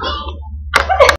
Oh!